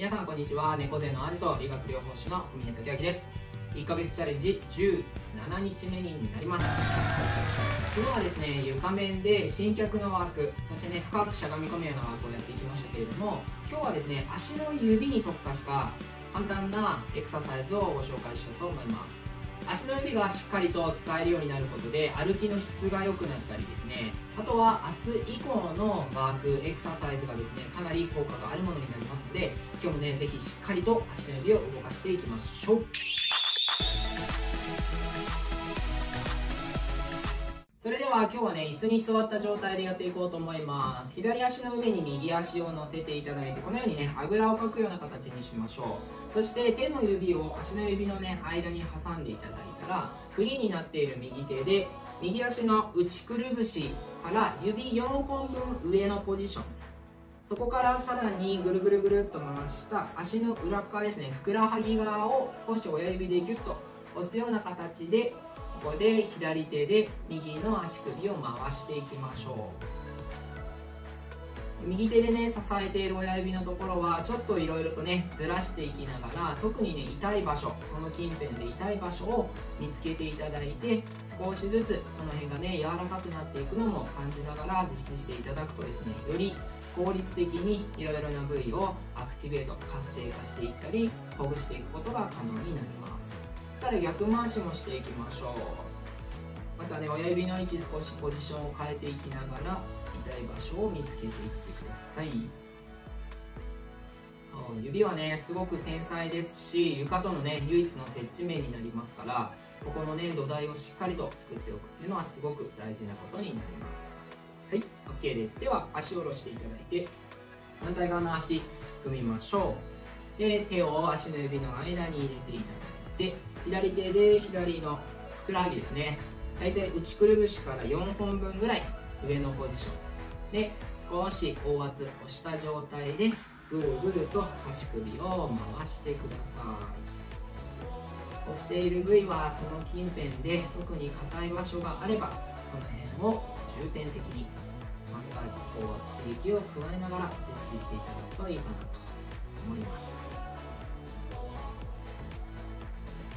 皆さんこんにちは。猫背のアジト理学療法士の文根時明です。1ヶ月チャレンジ17日目になります。今日はですね床面で新脚のワークそしてね深くしゃがみ込むようなワークをやっていきましたけれども今日はですね足の指に特化した簡単なエクササイズをご紹介しようと思います。足の指がしっかりと使えるようになることで歩きの質が良くなったりですね。あとは明日以降のワークエクササイズがですねかなり効果があるものになりますので今日もね是非しっかりと足の指を動かしていきましょう。それでは今日はね椅子に座った状態でやっていこうと思います。左足の上に右足を乗せていただいてこのようにねあぐらをかくような形にしましょう。そして手の指を足の指のね間に挟んでいただいたらフリーになっている右手で右足の内くるぶしから指4本分上のポジション。そこからさらにぐるぐるぐるっと回した足の裏側ですねふくらはぎ側を少し親指でギュッと押すような形でここで左手で右の足首を回していきましょう。右手でね支えている親指のところはちょっといろいろとねずらしていきながら特にね痛い場所その近辺で痛い場所を見つけていただいて少しずつその辺がね柔らかくなっていくのも感じながら実施していただくとですねより効率的にいろいろな部位をアクティベート活性化していったりほぐしていくことが可能になります。たら逆回しもしていきましょう。またね親指の位置少しポジションを変えていきながら痛い場所を見つけていってください。指はねすごく繊細ですし床とのね唯一の接地面になりますからここのね土台をしっかりと作っておくっていうのはすごく大事なことになります。はい OK です。では足を下ろしていただいて反対側の足組みましょう。で手を足の指の間に入れていただいて左手で左のふくらはぎですね。大体内くるぶしから4本分ぐらい上のポジション。で少し高圧押した状態でぐるぐると足首を回してください。押している部位はその近辺で特に硬い場所があればその辺を重点的にマッサージ高圧刺激を加えながら実施していただくといいかなと思います。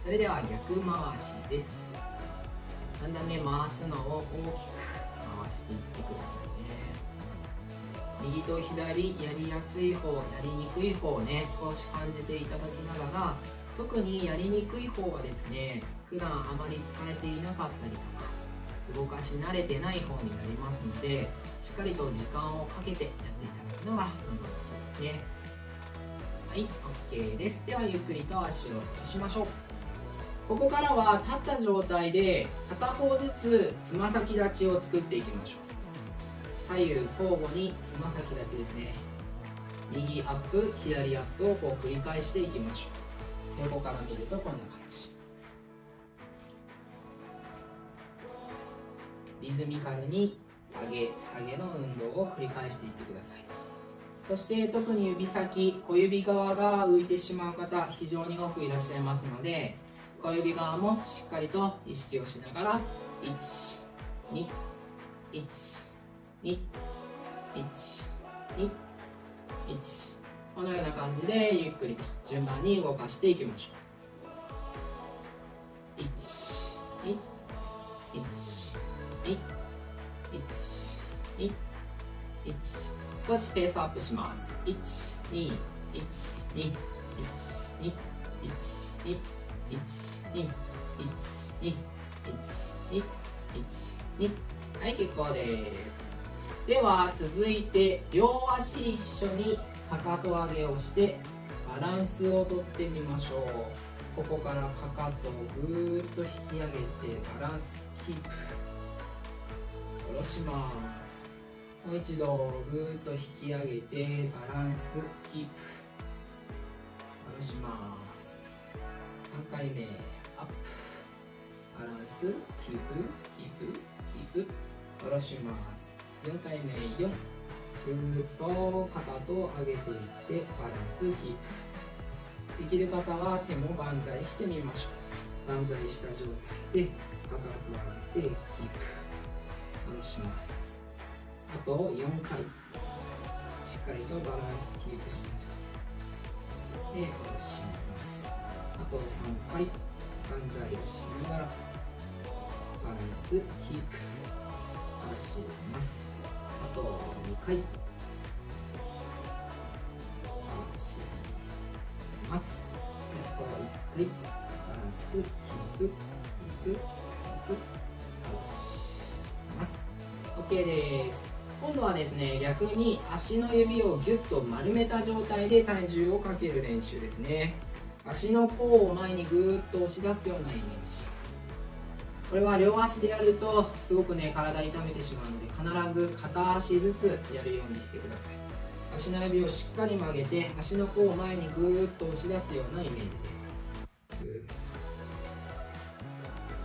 それでは逆回しです。だんだんね回すのを大きく回していってくださいね。右と左やりやすい方やりにくい方をね少し感じていただきながら特にやりにくい方はですね普段あまり使えていなかったりとか動かし慣れてない方になりますのでしっかりと時間をかけてやっていただくのが本当にいですね。はい OK です。ではゆっくりと足を下ろしましょう。ここからは立った状態で片方ずつつま先立ちを作っていきましょう。左右交互につま先立ちですね。右アップ左アップをこう繰り返していきましょう。横から見るとこんな感じリズミカルに上げ下げの運動を繰り返していってください。そして特に指先小指側が浮いてしまう方非常に多くいらっしゃいますので小指側もしっかりと意識をしながら1 2 1 2 1 2 1このような感じでゆっくりと順番に動かしていきましょう1 2 1 2 1 2 1少しペースアップします1 2 1 2 1 2 1 2 1 2 1 2 1 2 1 2はい結構ですでは続いて両足一緒にかかと上げをしてバランスをとってみましょうここからかかとをぐーっと引き上げてバランスキープ下ろしますもう一度ぐーっと引き上げてバランスキープ下ろします3回目。アップ。バランス。キープ。キープ。キープ。下ろします。4回目。4ぐっと。かかと上げていって。バランス。キープ。できる方は手も万歳してみましょう。万歳した状態で。かかとを上げて。キープ。下ろします。あと4回。しっかりとバランスキープした状態で下ろします。あと3回万歳をしながらバランスキープ下ろします。あと2回下ろします。ラスト1回バランスキープキープキープ下ろします。OK です。今度はですね逆に足の指をギュッと丸めた状態で体重をかける練習ですね。足の甲を前にぐーっと押し出すようなイメージ。これは両足でやるとすごくね体痛めてしまうので必ず片足ずつやるようにしてください。足の指をしっかり曲げて足の甲を前にぐーっと押し出すようなイメージです。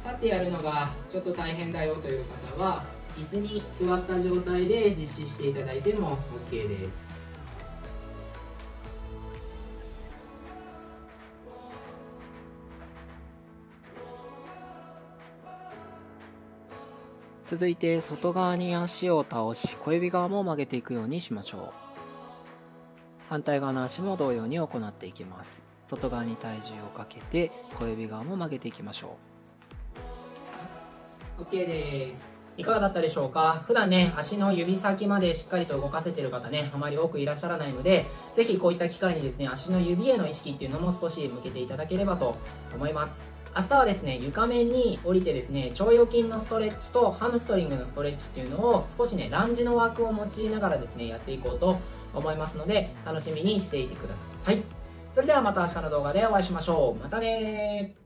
立ってやるのがちょっと大変だよという方は椅子に座った状態で実施していただいても OK です。続いて外側に足を倒し小指側も曲げていくようにしましょう。反対側の足も同様に行っていきます。外側に体重をかけて小指側も曲げていきましょう。OK です。いかがだったでしょうか？普段ね、足の指先までしっかりと動かせてる方ね、あまり多くいらっしゃらないので、ぜひこういった機会にですね、足の指への意識っていうのも少し向けていただければと思います。明日はですね、床面に降りてですね、腸腰筋のストレッチとハムストリングのストレッチっていうのを少しね、ランジの枠を用いながらですね、やっていこうと思いますので、楽しみにしていてください。それではまた明日の動画でお会いしましょう。またねー